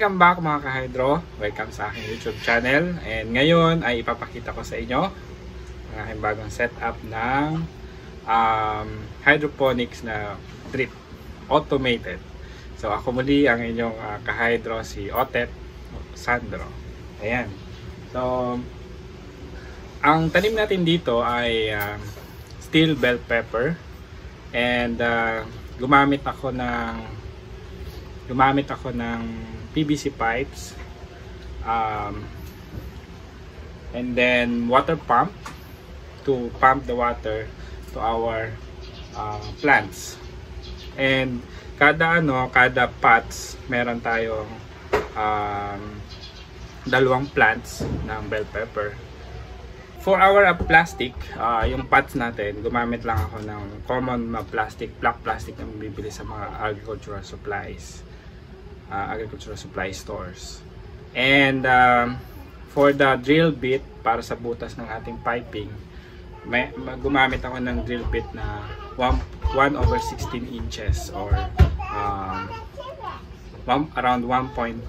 welcome back mga ka-hydro. Welcome sa aking YouTube channel. And ngayon ay ipapakita ko sa inyo ang aking bagong setup ng um, hydroponics na drip. Automated. So ako muli ang inyong uh, ka-hydro si Otet Sandro. Ayan. So, ang tanim natin dito ay uh, steel bell pepper. And uh, gumamit ako ng gumamit ako ng PVC pipes um, and then water pump to pump the water to our uh, plants. And kada ano kada pots meron tayong um, dalawang plants ng bell pepper. For our uh, plastic uh, yung pots natin gumamit lang ako ng common uh, plastic black plastic na bibili sa mga agricultural supplies uh, agricultural supply stores. And um, for the drill bit, para sa butas ng ating piping, may, gumamit ako ng drill bit na 1, 1 over 16 inches or um, one, around 1.5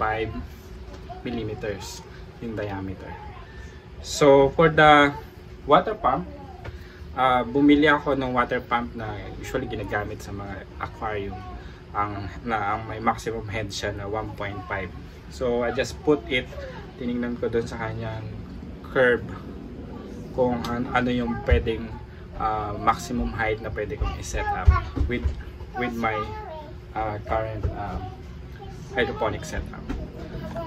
millimeters in diameter. So for the water pump, uh, bumili ako ng water pump na usually ginagamit sa mga aquarium ang na ang may maximum head siya na 1.5 so I just put it tiningnan ko doon sa kanyang curve kung an ano yung pwedeng uh, maximum height na pwede kong i-set up with with my uh, current um, hydroponic setup.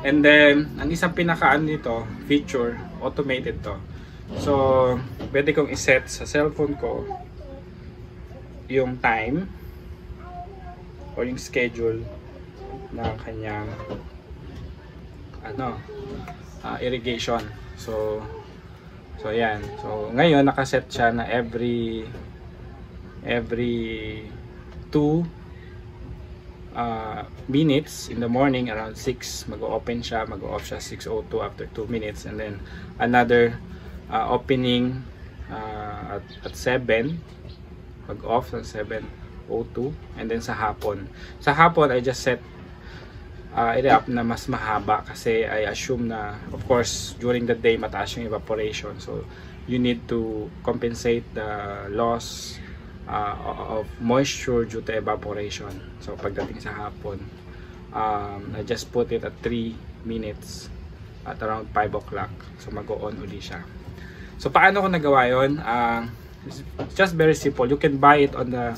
And then ang isang pinakaan nito feature automated to. So pwede kong i-set sa cellphone ko yung time o yung schedule ng kanyang ano uh, irrigation. So so ayan. So ngayon nakaset siya na every every 2 uh, minutes in the morning around 6 mag-open siya mag-off siya 6.02 after 2 minutes. And then another uh, opening uh, at, at 7 mag-off ng 7 02 and then sa hapon. Sa hapon I just set uh, it up na mas mahaba kasi I assume na of course during the day mataas yung evaporation. So you need to compensate the loss uh, of moisture due to evaporation. So pagdating sa hapon um, I just put it at 3 minutes at around 5 o'clock. So mag-on uli siya. So paano ko nagawa yun? Uh, it's just very simple. You can buy it on the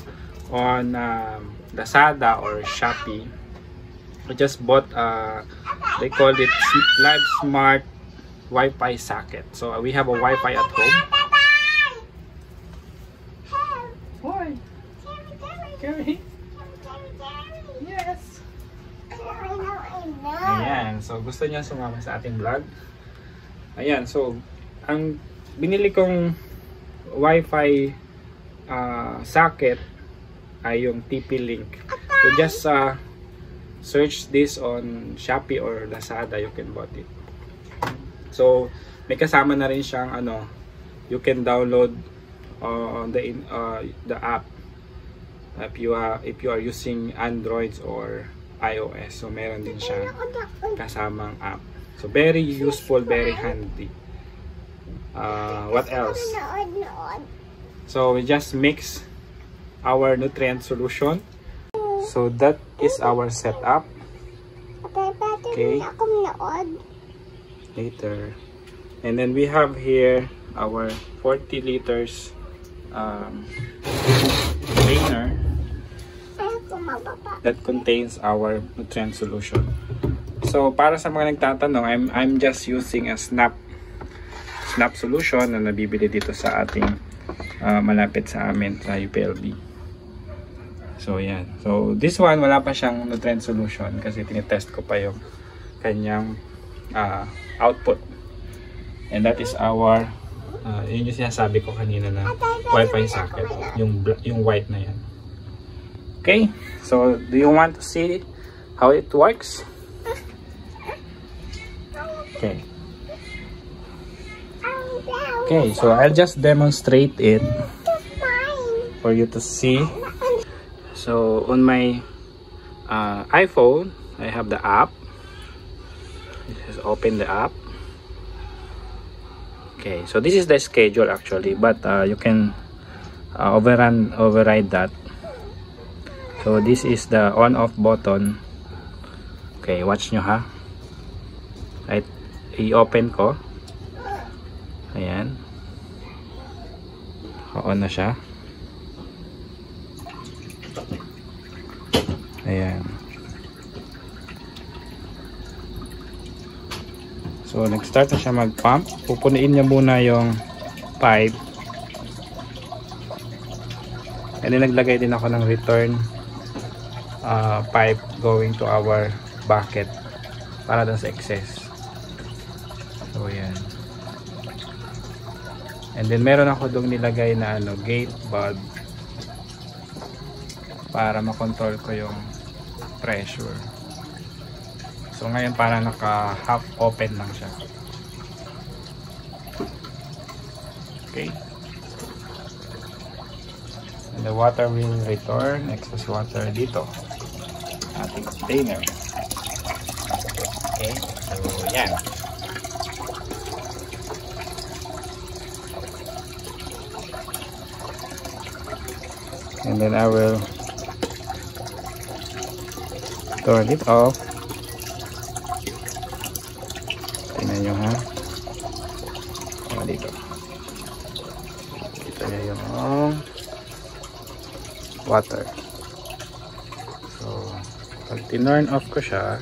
on um, Lazada or Shopee. I just bought, uh, they call it Live Smart Wi-Fi socket. So uh, we have a Wi-Fi at home. Why? Carrie? Yes. Ayan. So gusto niya sumama sa ating vlog. Ayan. So ang binili kong Wi-Fi uh, socket ay yung TP-Link. So just uh, search this on Shopee or Lazada, you can bought it. So may kasama na rin siyang ano, you can download uh, on the uh, the app if you are if you are using Androids or iOS. So meron din siya kasamang app. So very useful, very handy. Uh, what else? So we just mix our nutrient solution. So that is our setup. Okay. Later. And then we have here our 40 liters um, container that contains our nutrient solution. So para sa mga nagtatanong, I'm I'm just using a snap snap solution na nabibili dito sa ating uh, malapit sa amin sa UPLB. So, yan. So, this one, wala pa siyang nutrient solution kasi tinitest ko pa yung kanyang uh, output. And that is our, uh, yun yung sinasabi ko kanina na Wi-Fi socket. Yung, yung white na yan. Okay? So, do you want to see how it works? Okay. Okay, so I'll just demonstrate it for you to see So on my uh, iPhone, I have the app. open the app. Okay, so this is the schedule actually, but uh, you can uh, overrun override that. So this is the on off button. Okay, watch nyo ha. Right, i-open ko. Ayan. On na siya. Ayan. So, nag-start na siya mag-pump. Pupunuin niya muna yung pipe. And then, naglagay din ako ng return uh, pipe going to our bucket para dun sa excess. So, ayan. And then, meron ako dong nilagay na ano, gate bulb para makontrol ko yung pressure. So ngayon para naka half open lang siya. Okay. And the water will return excess water dito. Ating container. Okay. So yan. And then I will turn it off tingnan nyo ha? O dito. Kita nyo yung water. So pag tinurn off ko siya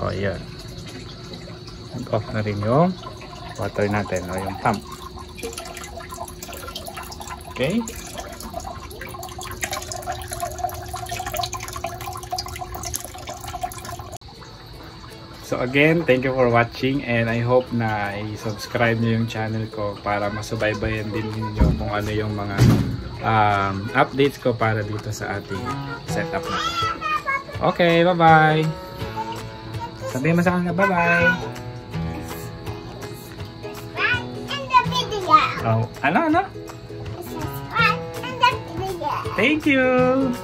o yan. Nag off na rin yung water natin o yung pump. Okay So again, thank you for watching and I hope na i-subscribe niyo yung channel ko para masubaybayan din niyo kung ano yung mga um, updates ko para dito sa ating setup na to. Okay, bye-bye! Sabihin mo sa kanila, bye-bye! Oh, ano, ano? Thank you!